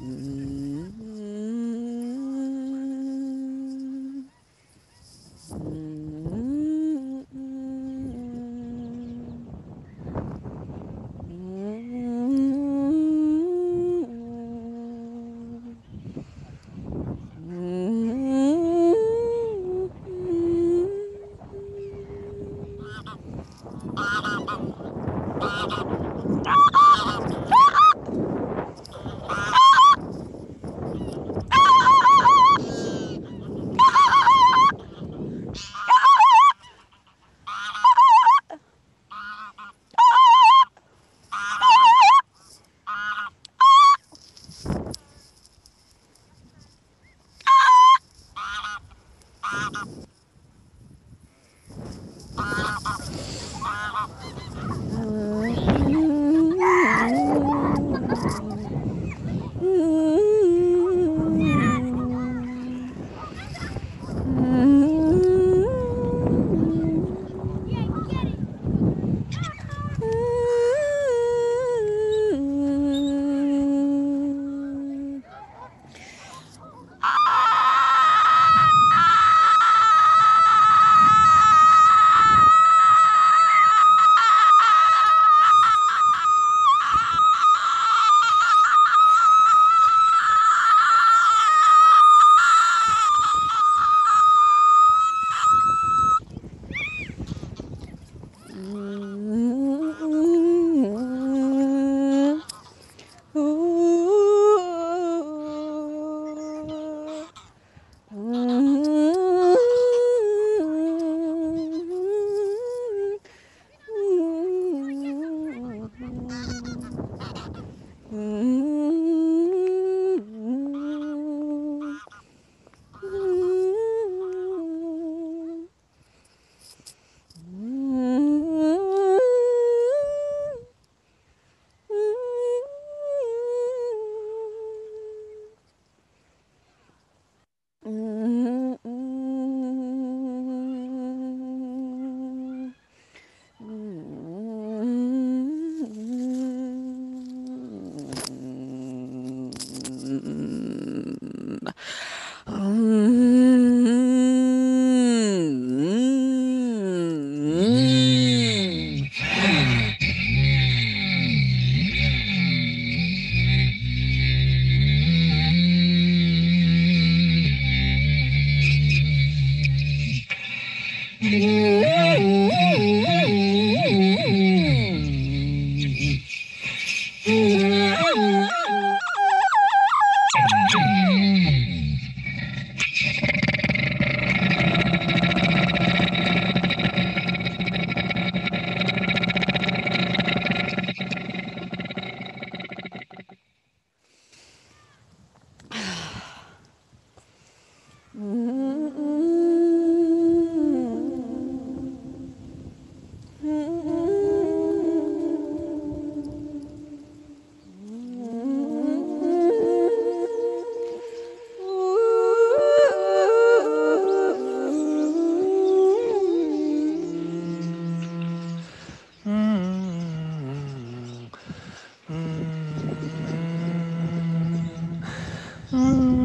Mm. Yeah. 嗯。